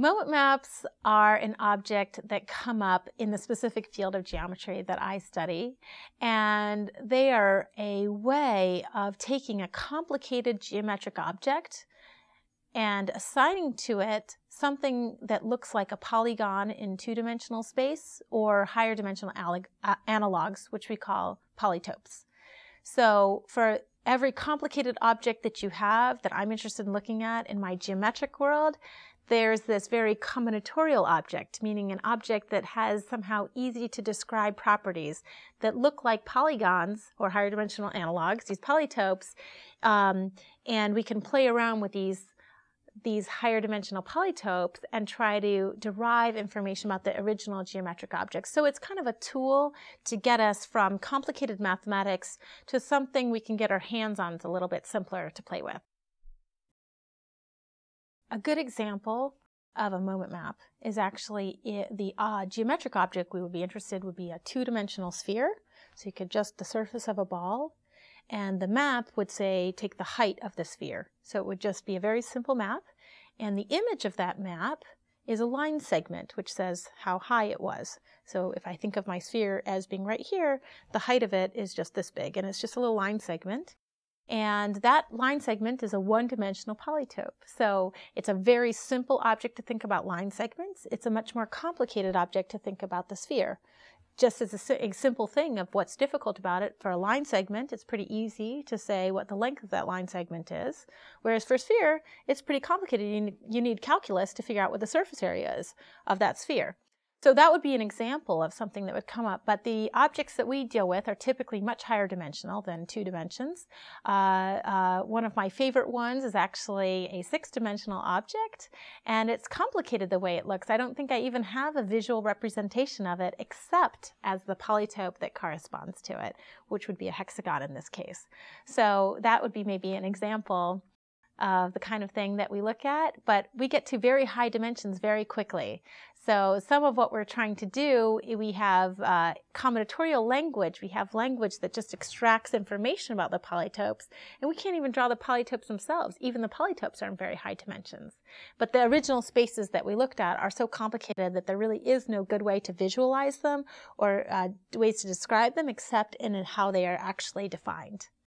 Moment maps are an object that come up in the specific field of geometry that I study, and they are a way of taking a complicated geometric object and assigning to it something that looks like a polygon in two-dimensional space or higher dimensional uh, analogs, which we call polytopes. So for every complicated object that you have that I'm interested in looking at in my geometric world, there's this very combinatorial object, meaning an object that has somehow easy to describe properties that look like polygons or higher dimensional analogs, these polytopes, um, and we can play around with these these higher dimensional polytopes and try to derive information about the original geometric objects. So it's kind of a tool to get us from complicated mathematics to something we can get our hands on that's a little bit simpler to play with. A good example of a moment map is actually the uh, geometric object we would be interested would be a two-dimensional sphere. So you could just the surface of a ball and the map would say take the height of the sphere. So it would just be a very simple map and the image of that map is a line segment which says how high it was. So if I think of my sphere as being right here, the height of it is just this big and it's just a little line segment. And that line segment is a one-dimensional polytope. So it's a very simple object to think about line segments. It's a much more complicated object to think about the sphere. Just as a, simple thing of what's difficult about it, for a line segment, it's pretty easy to say what the length of that line segment is. Whereas for sphere, it's pretty complicated. You need calculus to figure out what the surface area is of that sphere. So that would be an example of something that would come up, but the objects that we deal with are typically much higher dimensional than two dimensions. Uh, uh, one of my favorite ones is actually a six-dimensional object, and it's complicated the way it looks. I don't think I even have a visual representation of it except as the polytope that corresponds to it, which would be a hexagon in this case. So that would be maybe an example of the kind of thing that we look at, but we get to very high dimensions very quickly. So some of what we're trying to do, we have uh, combinatorial language. We have language that just extracts information about the polytopes, and we can't even draw the polytopes themselves. Even the polytopes are in very high dimensions. But the original spaces that we looked at are so complicated that there really is no good way to visualize them or uh, ways to describe them except in how they are actually defined.